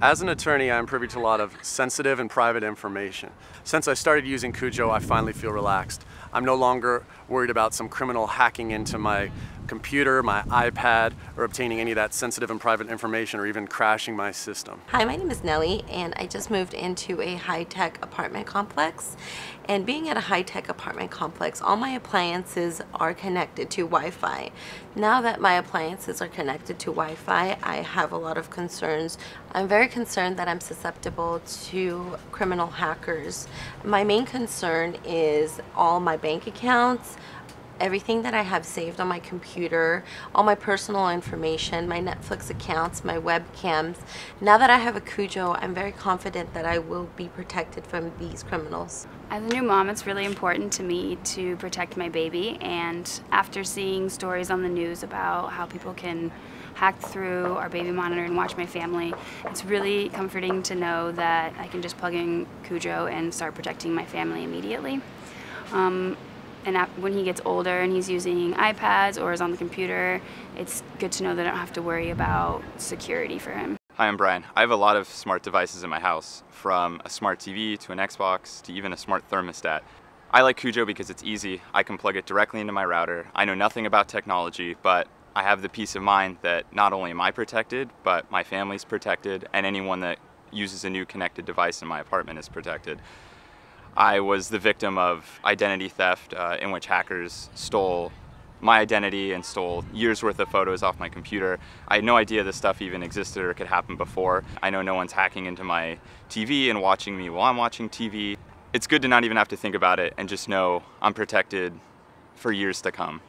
As an attorney, I'm privy to a lot of sensitive and private information. Since I started using Cujo, I finally feel relaxed. I'm no longer worried about some criminal hacking into my computer, my iPad, or obtaining any of that sensitive and private information or even crashing my system. Hi, my name is Nellie and I just moved into a high-tech apartment complex. And being at a high-tech apartment complex, all my appliances are connected to Wi-Fi. Now that my appliances are connected to Wi-Fi, I have a lot of concerns. I'm very concerned that I'm susceptible to criminal hackers. My main concern is all my bank accounts, everything that I have saved on my computer, all my personal information, my Netflix accounts, my webcams. Now that I have a Cujo, I'm very confident that I will be protected from these criminals. As a new mom, it's really important to me to protect my baby, and after seeing stories on the news about how people can hack through our baby monitor and watch my family, it's really comforting to know that I can just plug in Cujo and start protecting my family immediately. Um, and when he gets older and he's using iPads or is on the computer, it's good to know that I don't have to worry about security for him. Hi, I'm Brian. I have a lot of smart devices in my house, from a smart TV to an Xbox to even a smart thermostat. I like Cujo because it's easy. I can plug it directly into my router. I know nothing about technology, but I have the peace of mind that not only am I protected, but my family's protected, and anyone that uses a new connected device in my apartment is protected. I was the victim of identity theft uh, in which hackers stole my identity and stole years worth of photos off my computer. I had no idea this stuff even existed or could happen before. I know no one's hacking into my TV and watching me while I'm watching TV. It's good to not even have to think about it and just know I'm protected for years to come.